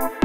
you.